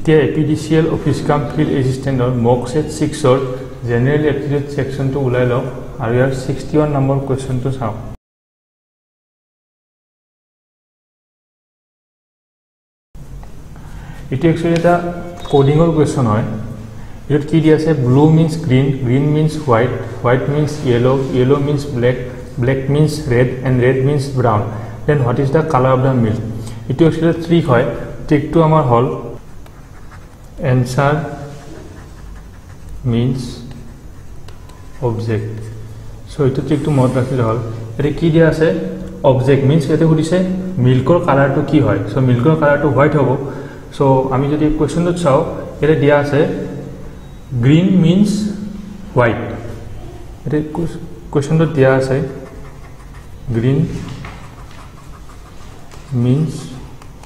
এতিয়া A P D C L office cum field এছিষ্টেণ্টৰ mock set ছিক্সৰ general aptitude ছেকশ্যনটো ওলাই লওক আৰু ইয়াৰ ছিক্সটি ওৱান নম্বৰ কুৱেশ্যনটো চাওক। এইটো একচুৱেলি এটা কডিঙৰ কুৱেশ্যন হয়। এইটোত কি দি আছে? Blue means green green means white white means yellow' yellow' means black black means red and red means brown then what is the colour of the milk এইটো একচুৱেলি ট্ৰিক হয়। ট্ৰিকটো আমাৰ হ'ল এনচাৰ মিনছ অবজেক্ট চ' এইটো ট্ৰিকটো মনত ৰাখিলে হ'ল। এতিয়া কি দিয়া আছে? অবজেক্ট মিনছ ইয়াতে সুধিছে মিল্কৰ কালাৰটো কি হয়? চ' মিল্কৰ কালাৰটো হোৱাইট হ'ব। চ' আমি যদি কুৱেশ্যনটোত চাওঁ ইয়াতে দিয়া আছে গ্ৰীণ মিনছ হোৱাইট এতিয়া কুৱেশ্যনটোত দিয়া আছে গ্ৰীণ মিনছ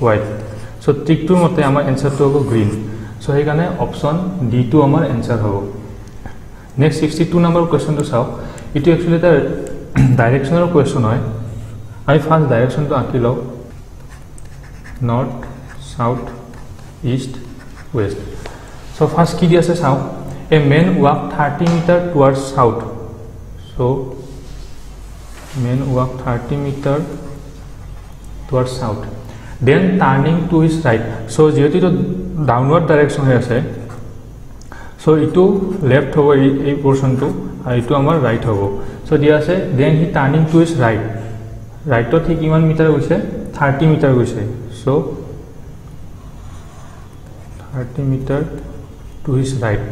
হোৱাইট চ' ট্ৰিকটোৰ মতে আমাৰ এনচাৰটো হ'ব গ্ৰীণ চ' সেইকাৰণে অপশ্যন ডিটো আমাৰ এনচাৰ হ'ব। নেক্সট ছিক্সটি টু নম্বৰ কুৱেশ্যনটো চাওক। এইটো একচুৱেলি এটা ডাইৰেকশ্যনৰ কুৱেশ্যন হয়। আমি ফাৰ্ষ্ট ডাইৰেকশ্যনটো আঁকি লওঁ। North south east west so' first কি দি আছে চাওক। A man walk thirty metre towards south so' man walk thirty metre towards south then turning to his right so' যিহেতু এইটো ডাউনৱাৰ্ড ডাইৰেকশ্যন হৈ আছে। চ' এইটো লেফ্ট হ'ব এই এই পৰ্চনটো আৰু এইটো আমাৰ ৰাইট হ'ব। চ' দিয়া আছে then he turning to his right ৰাইটত সি কিমান মিটাৰ গৈছে? থাৰ্টি মিটাৰ গৈছে। So' thirty metre to his right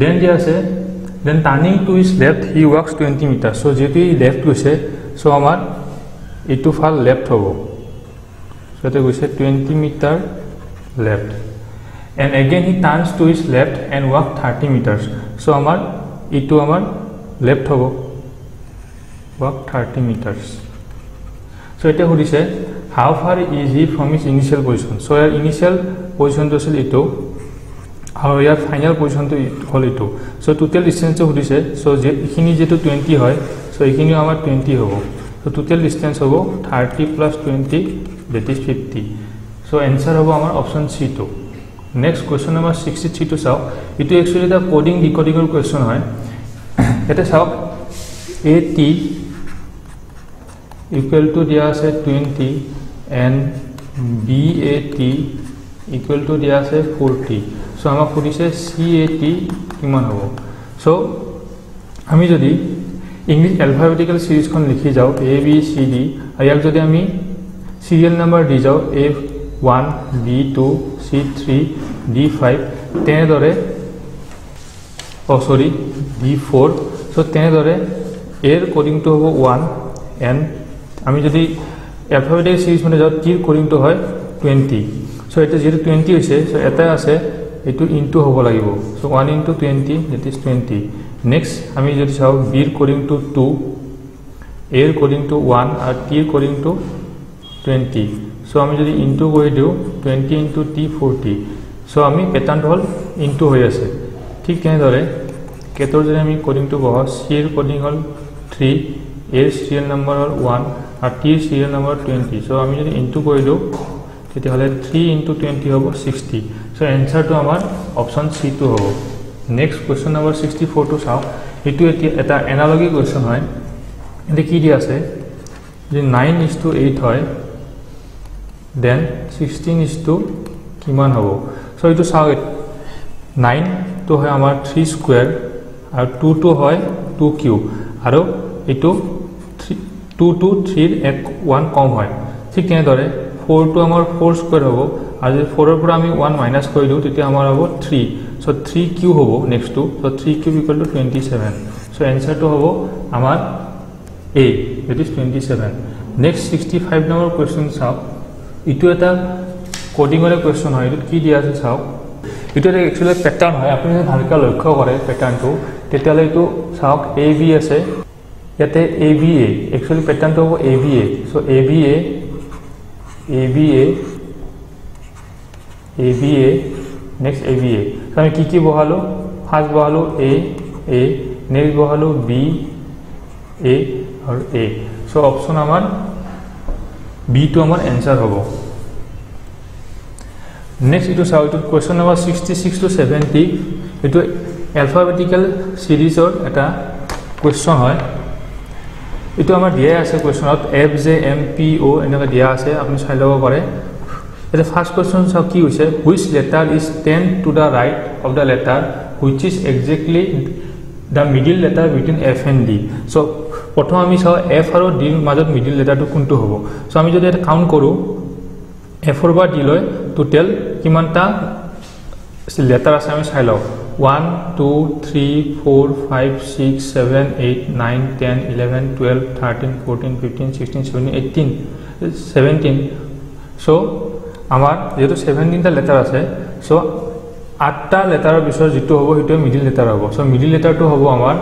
then দিয়া আছে then turning to his left he walks twenty metre so' যিহেতু ই লেফ্ট গৈছে চ' আমাৰ এইটো ফাল লেফ্ট হ'ব। চ' ইয়াতে গৈছে twenty metre left and again he turns to his left and walk thirty metres so' আমাৰ এইটো আমাৰ লেফ্ট হ'ব ৱাক থাৰ্টি মিটাৰ্ছ চ' এতিয়া সুধিছে how far is he from his initial position so' year initial পজিশ্যনটো আছিল এইটো আৰু ইয়াৰ ফাইনেল পজিশ্যনটো হ'ল এইটো চ' টোটেল ডিষ্টেঞ্চটো সুধিছে চ' যে এইখিনি যিহেতু টুৱেণ্টি হয় চ' এইখিনিও আমাৰ টুৱেণ্টি হ'ব। চ' টোটেল ডিষ্টেঞ্চ হ'ব thirty plus twenty that is fifty so' answer হ'ব আমাৰ অপশ্যন চিটো নেক্সট কুৱেশ্যন নম্বৰ ছিক্সটি থ্ৰীটো চাওক। এইটো একচুৱেলি এটা কডিং ডিকডিঙৰ কুৱেশ্যন হয়। ইয়াতে চাওক। এ টি ইকুৱেল টু দিয়া আছে twenty and B A T equal to দিয়া আছে ফৰ্টি চ' আমাক সুধিছে চি এ টি কিমান হ'ব। চ' আমি যদি ইংলিছ এলফাবেটিকেল চিৰিজখন লিখি যাওঁ এ বি চি ডি আৰু ইয়াক যদি আমি চিৰিয়েল নাম্বাৰ দি যাওঁ A one B two C three D five তেনেদৰে অ' চৰি ডি ফ'ৰ চ' তেনেদৰে এৰ কডিংটো হ'ব ওৱান এণ্ড আমি যদি এলফাবেটিকেল চিৰিজ মানে যাওঁ টিৰ কডিংটো হয় টুৱেণ্টি চ' এতিয়া যিহেতু টুৱেণ্টি হৈছে চ' এটাই আছে এইটো ইনটু হ'ব লাগিব so' one into twenty that is twenty next আমি যদি চাওঁ বিৰ কডিংটো টু এৰ কডিংটো ওৱান আৰু টিৰ কডিংটো টুৱেণ্টি চ' আমি যদি ইনটু কৰি দিওঁ twenty into T forty so' আমি পেটাৰ্ণটো হ'ল ইনটু হৈ আছে। ঠিক তেনেদৰে কেটৰ যদি আমি কডিংটো বহাওঁ চিৰ কডিং হ'ল থ্ৰী এৰ চিৰিয়েল নম্বৰ হ'ল ওৱান আৰু টিৰ চিৰিয়েল নম্বৰ টুৱেণ্টি চ' আমি যদি ইনটু কৰি দিওঁ তেতিয়াহ'লে থ্ৰী ইনটু টুৱেণ্টি হ'ব ছিক্সটি চ' এনচাৰটো আমাৰ অপশ্যন চিটো হ'ব। নেক্সট কুৱেশ্যন নম্বৰ ছিক্সটি ফ'ৰটো চাওঁ। এইটো এতিয়া এটা এনালগি কুৱেশ্যন হয়। এতিয়া কি দিয়া আছে? যে নাইন ইজ টু এইট হয় দেন ছিক্সটিন ইজ টু কিমান হ'ব? চ' এইটো চাওঁ নাইনটো হয় আমাৰ থ্ৰী স্কুৱেৰ আৰু টুটো হয় টু কিউ আৰু এইটো থ্ৰী টু টু থ্ৰীৰ এক ওৱান কম হয়। ঠিক তেনেদৰে ফ'ৰটো আমাৰ ফ'ৰ স্কুৱেৰ হ'ব। আৰু যদি ফ'ৰৰ পৰা আমি ওৱান মাইনাছ কৰি দিওঁ তেতিয়া আমাৰ হ'ব থ্ৰী চ' থ্ৰী কিউ হ'ব নেক্সটটো so' three Q equal to twenty seven so' এনচাৰটো হ'ব আমাৰ A that is twenty seven next sixty five number question চাওক এইটো এটা কডিঙৰে কুৱেশ্যন হয় এইটোত কি দিয়া আছে চাওক। এইটো এটা একচুৱেলি পেটাৰ্ণ হয় আপুনি যদি ভালকৈ লক্ষ্য কৰে পেটাৰ্ণটো তেতিয়াহ'লে এইটো চাওক এ বি আছে। ইয়াতে এ বি এ একচুৱেলি পেটাৰ্ণটো হ'ব A B A so' A B A A B A A B A next A B A আমি কি কি বহালোঁ? ফাৰ্ষ্ট বহালোঁ এ এ নেক্সট বহালোঁ বি এ আৰু এ চ' অপশ্যন আমাৰ বিটো আমাৰ এনচাৰ হ'ব। নেক্সট এইটো চাওঁ এইটো question number sixty six to seventy এইটো এলফাবেটিকেল ছিৰিজৰ এটা কুৱেশ্যন হয়। এইটো আমাৰ দিয়াই আছে কুৱেশ্যনত F J M P O' এনেকৈ দিয়া আছে আপুনি চাই ল'ব পাৰে। এতিয়া ফাৰ্ষ্ট কুৱেশ্যন চাওক কি হৈছে? Which letter is ten to the right of the letter which is exactly the middle letter between F and D so' প্ৰথম আমি চাওঁ এফ আৰু ডিৰ মাজত মিডিল লেটাৰটো কোনটো হ'ব? চ' আমি যদি এটা কাউণ্ট কৰোঁ এফৰ পৰা ডিলৈ টোটেল কিমানটা লেটাৰ আছে আমি চাই লওঁ? One two three four five six seven eight nine ten eleven twelve thirteen fourteen fifteen sixteen seventeen eighteen seventeen so' আমাৰ যিহেতু ছেভেণ্টিনটা লেটাৰ আছে চ' আঠটা লেটাৰৰ পিছত যিটো হ'ব সেইটোৱে মিডিল লেটাৰ হ'ব। চ' মিডিল লেটাৰটো হ'ব আমাৰ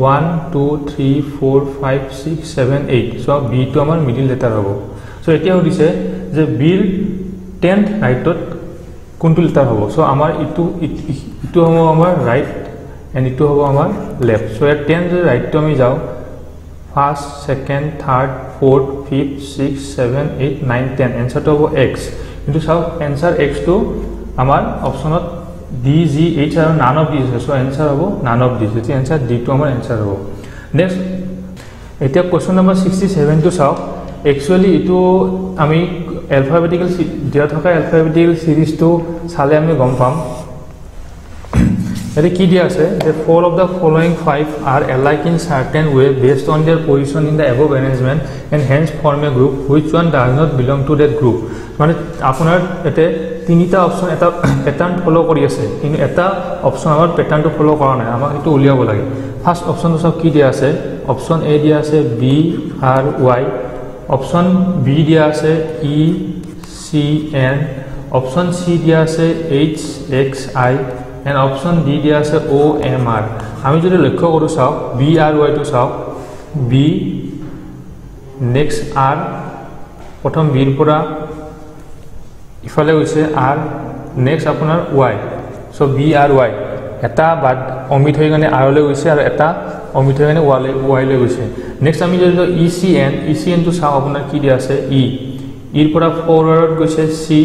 one two three four five six seven eight so' বিটো আমাৰ মিডিল লেটাৰ হ'ব। চ' এতিয়া সুধিছে যে বিৰ টেন্থ ৰাইটত কোনটো লেটাৰ হ'ব? চ' আমাৰ ইটো ইটো হ'ব আমাৰ ৰাইট এণ্ড ইটো হ'ব আমাৰ লেফ্ট চ' ইয়াত টেন যদি ৰাইটটো আমি যাওঁ first second third fourth fifth six seven eight nine ten এনচাৰটো হ'ব এক্স কিন্তু চাওক এনচাৰ এক্সটো আমাৰ অপশ্যনত ডি জি এইচ আৰু নান অফ দিছ চ' এনচাৰ হ'ব নান অফ দিছ এতিয়া এনচাৰ ডিটো আমাৰ এনচাৰ হ'ব। নেক্সট এতিয়া কুৱেশ্যন নম্বৰ ছিক্সটি ছেভেনটো চাওক। একচুৱেলি এইটো আমি এলফাবেটিকেল দিয়া থকা এলফাবেটিকেল ছিৰিজটো চালে আমি গম পাম। ইয়াতে কি দিয়া আছে? যে four of the following five are alike in certain way based on their position in the above arrangement and hence form a group which one does not belong to that group মানে আপোনাৰ ইয়াতে তিনিটা option এটা pattern follow কৰি আছে। কিন্তু এটা option আমাৰ পেটাৰ্ণটো ফ'ল' কৰা নাই আমাক সেইটো উলিয়াব লাগে। ফাৰ্ষ্ট অপশ্যনটো চাওক কি দিয়া আছে। অপশ্যন এ দিয়া আছে B R Y option B দিয়া আছে E C N option C দিয়া আছে H X I and option D দিয়া আছে অ' এম আৰ আমি যদি লক্ষ্য কৰোঁ চাওক বি আৰ ৱাইটো চাওক। বি নেক্সট আৰ প্ৰথম বিৰ পৰা ইফালে গৈছে আৰ নেক্সট আপোনাৰ Y so' B R Y এটা বাদ অমিত হৈ কিনে আৰলৈ গৈছে আৰু এটা অমিত হৈ কিনে ৱালৈ ৱাইলৈ গৈছে। নেক্সট আমি যদি E C N E C এনটো চাওঁ আপোনাৰ কি দিয়া আছে ই ইৰ পৰা ফৰৱাৰ্ডত গৈছে চি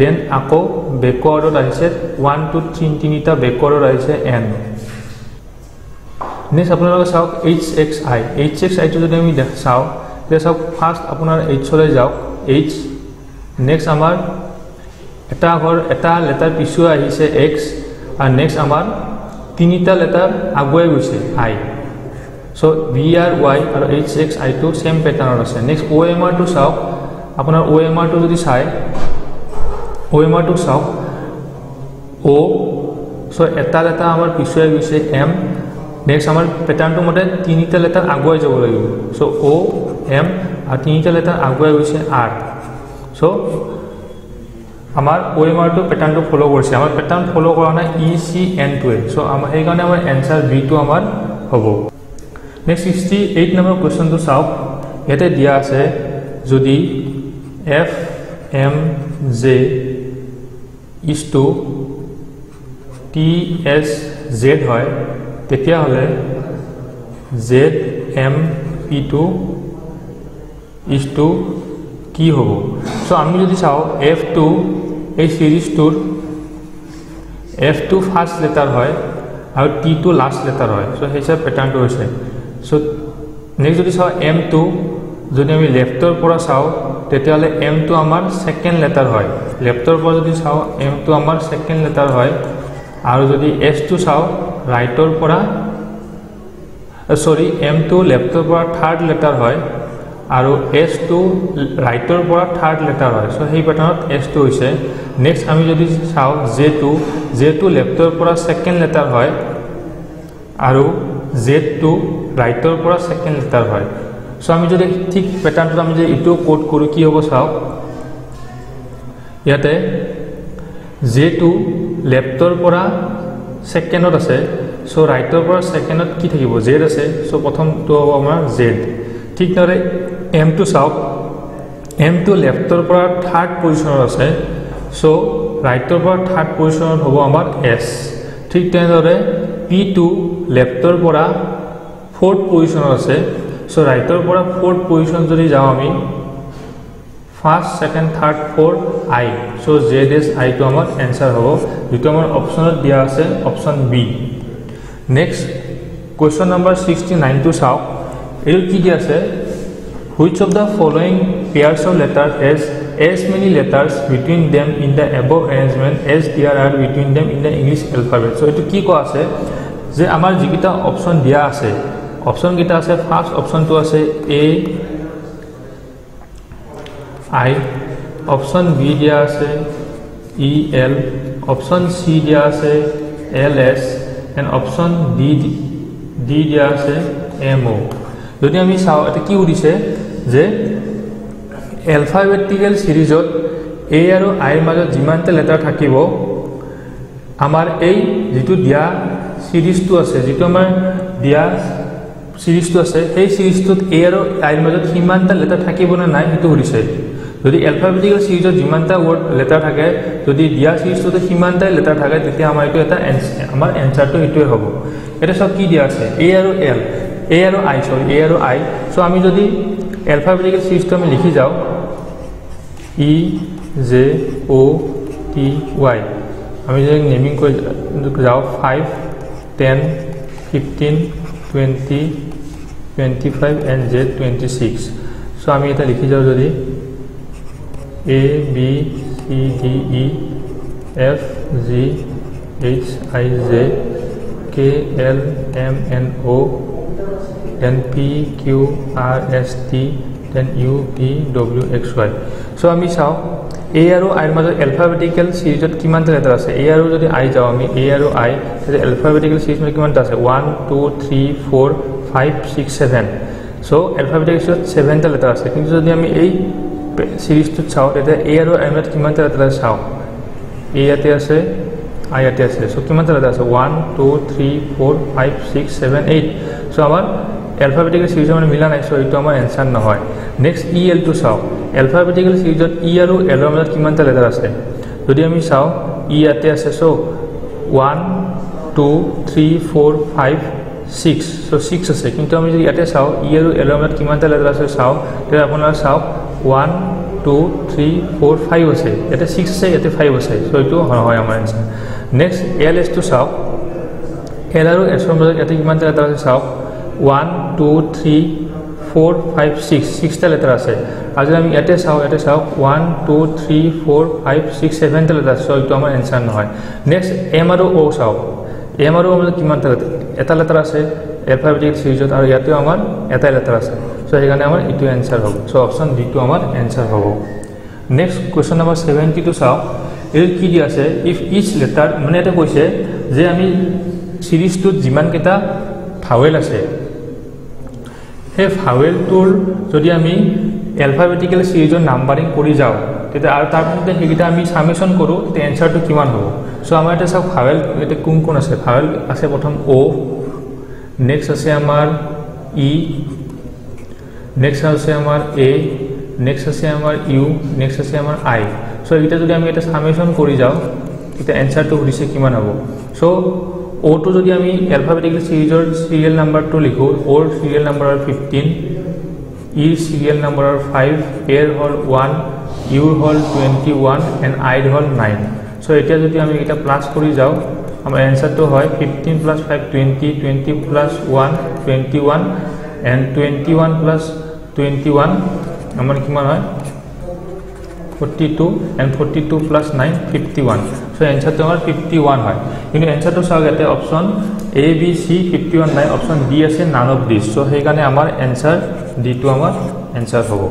দেন আকৌ বেকৱাৰ্ডত আহিছে ওৱান টু থ্ৰী তিনিটা বেকৱাৰ্ডত আহিছে এন নেক্সট আপোনালোকে চাওক H X I H X আইটো যদি আমি চাওঁ তেতিয়া চাওক ফাৰ্ষ্ট আপোনাৰ এইচলৈ যাওক এইচ নেক্সট আমাৰ এটা ঘৰ এটা লেটাৰ পিছুৱাই আহিছে এক্স আৰু নেক্সট আমাৰ তিনিটা লেটাৰ আগুৱাই গৈছে I so' B R Y আৰু এইচ এক্স আইটো ছেম পেটাৰ্ণত আছে। নেক্সট অ' এম আৰটো চাওক। আপোনাৰ অ' এম আৰটো যদি চায় অ' এম আৰটো চাওক। অ' চ' এটা লেটাৰ আমাৰ পিছুৱাই গৈছে এম নেক্সট আমাৰ পেটাৰ্ণটো মতে তিনিটা লেটাৰ আগুৱাই যাব লাগিব। চ' অ' এম আৰু তিনিটা লেটাৰ আগুৱাই গৈছে আৰ চ' আমাৰ আৰটো পেটাৰ্ণটো ফ'ল' কৰিছে। আমাৰ পেটাৰ্ণ ফ'ল' কৰা নাই ই চি এনটোৱে চ' আমাৰ সেইকাৰণে আমাৰ এনচাৰ বিটো আমাৰ হ'ব। নেক্সট ছিক্সটি এইট নম্বৰ কুৱেশ্যনটো চাওক। ইয়াতে দিয়া আছে যদি F M J is to T S Z হয় তেতিয়াহ'লে Z M P to is to কি হ'ব। চ' আমি যদি চাওঁ এফ টু এই ছিৰিজটোৰ এফ টু ফাৰ্ষ্ট লেটাৰ হয় আৰু টি টু লাষ্ট লেটাৰ হয়। চ' সেই হিচাপে পেটাৰ্ণটো হৈছে। চ' নেক্সট যদি চাওঁ এম টু যদি আমি লেফ্টৰ পৰা চাওঁ তেতিয়াহ'লে এমটো আমাৰ ছেকেণ্ড লেটাৰ হয়। লেফ্টৰ পৰা যদি চাওঁ এমটো আমাৰ ছেকেণ্ড লেটাৰ হয়। আৰু যদি এছটো চাওঁ ৰাইটৰ পৰা চৰি এমটো লেফ্টৰ পৰা থাৰ্ড লেটাৰ হয়। আৰু এছটো ৰাইটৰ পৰা থাৰ্ড লেটাৰ হয়। চ' সেই পেটাৰ্ণত এছটো হৈছে। নেক্সট আমি যদি চাওঁ জে টু জে টু লেফ্টৰ পৰা ছেকেণ্ড লেটাৰ হয় আৰু জেড টু ৰাইটৰ পৰা ছেকেণ্ড লেটাৰ হয়। চ' আমি যদি ঠিক পেটাৰ্ণটোত আমি যদি এইটো কোড কৰোঁ কি হ'ব চাওক ইয়াতে জে টু লেফ্টৰ পৰা ছেকেণ্ডত আছে। চ' ৰাইটৰ পৰা ছেকেণ্ডত কি থাকিব? জেড আছে। চ' প্ৰথমটো হ'ব আমাৰ জেড ঠিক দৰে এমটো চাওক এমটো লেফ্টৰ পৰা থাৰ্ড পজিশ্যনত আছে চ' ৰাইটৰ পৰা থাৰ্ড পজিশ্যনত হ'ব আমাৰ এছ ঠিক তেনেদৰে পি টু লেফ্টৰ পৰা ফ'ৰ্থ পজিশ্যনত আছে চ' ৰাইটৰ পৰা ফ'ৰ্থ পজিশ্যন যদি যাওঁ আমি first second third four I so' Z S আইটো আমাৰ এনচাৰ হ'ব। যিটো আমাৰ অপশ্যনত দিয়া আছে option B next question number sixty নাইনটো চাওক এইটো কি দিয়া আছে? Of letter has as many letters between them in the above arrangement as there are between them in the English alphabet so' এইটো কি কোৱা আছে? যে আমাৰ যিকেইটা অপশ্যন দিয়া আছে অপশ্যনকেইটা আছে? ফাৰ্ষ্ট অপশ্যনটো আছে এ আই অপশ্যন বি দিয়া আছে ই এল অপশ্যন চি দিয়া আছে L S and option D D দিয়া আছে এম অ' যদি আমি চাওঁ এতিয়া কি সুধিছে যে এলফাবেটিকেল ছিৰিজত এ আৰু আইৰ মাজত যিমানটা লেটাৰ থাকিব আমাৰ এই যিটো দিয়া ছিৰিজটো আছে যিটো আমাৰ দিয়া ছিৰিজটো আছে সেই ছিৰিজটোত এ আৰু আইৰ মাজত সিমানটা লেটাৰ থাকিবনে নাই সেইটো সুধিছে। যদি এলফাবেটিকেল ছিৰিজত যিমানটা ৱৰ্ড লেটাৰ থাকে যদি দিয়া ছিৰিজটোতে সিমানটাই লেটাৰ থাকে তেতিয়া আমাৰ এইটো এটা আমাৰ এনচাৰটো সেইটোৱে হ'ব। এতিয়া চাওক কি দিয়া আছে? এ আৰু এল এ আৰু আই চৰি এ আৰু আই চ' আমি যদি এলফাবেটিকেল ছিৰিজটো আমি লিখি যাওঁ। E J O' T Y আমি যদি নেমিং কৰি যাওঁ five ten fifteen twenty twenty five and Z twenty six so' আমি এটা লিখি যাওঁ যদি। A B C D E F G H I J K L M N O' then P Q R S T then U P W X Y so' আমি চাওঁ এ আৰু আইৰ মাজত এলফাবেটিকেল ছিৰিজত কিমানটা লেটাৰ আছে? এ আৰু যদি আই যাওঁ আমি এ আৰু আই তেতিয়া এলফাবেটিকেল ছিৰিজ মানে কিমানটা আছে? One two three four five six seven so' alphabetical ছিৰিজত ছেভেনটা লেটাৰ আছে। কিন্তু যদি আমি এই ছিৰিজটোত চাওঁ তেতিয়া এ আৰু আইৰ মাজত কিমানটা লেটাৰ চাওঁ? এ ইয়াতে আছে ইয়াতে আছে চ' কিমানটা লেটাৰ আছে one two three four five six seven eight so' আমাৰ এলফাবেটিকেল ছিৰিজৰ মানে মিলা নাই চ' এইটো আমাৰ এনচাৰ নহয় নেক্সট ই এলটো চাওঁ এলফাবেটিকেল ছিৰিজত ই আৰু এলৰ মাজত কিমানটা লেটাৰ আছে যদি আমি চাওঁ ই ইয়াতে আছে so' one two three four five six so' six আছে কিন্তু আমি যদি ইয়াতে চাওঁ ই আৰু এলৰ মাজত কিমানটা লেটাৰ আছে চাওঁ তেতিয়া আপোনাৰ চাওক one two three four five আছে। ইয়াতে ছিক্স আছে ইয়াতে ফাইভ আছে। চ' এইটো নহয় আমাৰ এনচাৰ নেক্সট এল এছটো চাওক। এল আৰু এছৰ মাজত ইয়াতে কিমানটা লেটাৰ আছে চাওক? One two three four five six ছিক্সটা letter আছে। আৰু যদি আমি ইয়াতে চাওঁ ইয়াতে চাওক। One two three four five six ছেভেনটা letter আছে। চ' এইটো আমাৰ এনচাৰ নহয়। নেক্সট এম আৰু অ' চাওক। এম আৰু অ' মাজত কিমানটা লেটাৰ এটা লেটাৰ আছে। এলফাবেটিকেল ছিৰিজত আৰু ইয়াতেও আমাৰ এটাই লেটাৰ আছে। চ' সেইকাৰণে আমাৰ এইটো এনচাৰ হ'ব। চ' অপশ্যন ডিটো আমাৰ এনচাৰ হ'ব। নেক্সট কুৱেশ্যন নম্বৰ ছেভেণ্টিটো চাওক এইটো কি দি আছে? ইফ ইচ লেটাৰ মানে এটা কৈছে যে আমি ছিৰিজটোত যিমানকেইটা ভাৱেল আছে সেই ভাৱেলটোৰ যদি আমি এলফাবেটিকেল ছিৰিজৰ নাম্বাৰিং কৰি যাওঁ তেতিয়া আৰু তাৰপিছতে সেইকেইটা আমি ছামেশ্যন কৰোঁ তেতিয়া এনচাৰটো কিমান হ'ব? চ' আমাৰ এতিয়া চাওক ভাৱেল এতিয়া কোন কোন আছে? ভাৱেল আছে প্ৰথম অ' নেক্সট আছে আমাৰ ই নেক্সট আছে আমাৰ এ নেক্সট আছে আমাৰ ইউ নেক্সট আছে আমাৰ আই চ' এইকেইটা যদি আমি এটা ছামেশ্যন কৰি যাওঁ তেতিয়া এনচাৰটো সুধিছে কিমান হ'ব। চ' অ'টো যদি আমি এলফাবেটিকেল ছিৰিজৰ চিৰিয়েল নাম্বাৰটো লিখোঁ অ'ৰ চিৰিয়েল নাম্বাৰ ফিফটিন ইৰ চিৰিয়েল নাম্বাৰ ফাইভ এৰ হ'ল ওৱান ইউৰ হ'ল টুৱেণ্টি ওৱান এণ্ড আইৰ হ'ল নাইন চ' এতিয়া যদি আমি এইকেইটা প্লাছ কৰি যাওঁ আমাৰ এনচাৰটো হয় fifteen plus five twenty twenty plus one twenty one and twenty one plus twenty one আমাৰ কিমান হয়? Forty two and forty two plus nine fifty one so' এনচাৰটো আমাৰ ফিফটি ওৱান হয়। কিন্তু এনচাৰটো চাওক ইয়াতে option A B C fifty one নাই অপশ্যন ডি আছে নান অফ ডিছ চ' সেইকাৰণে আমাৰ এনচাৰ ডিটো আমাৰ এনচাৰ হ'ব।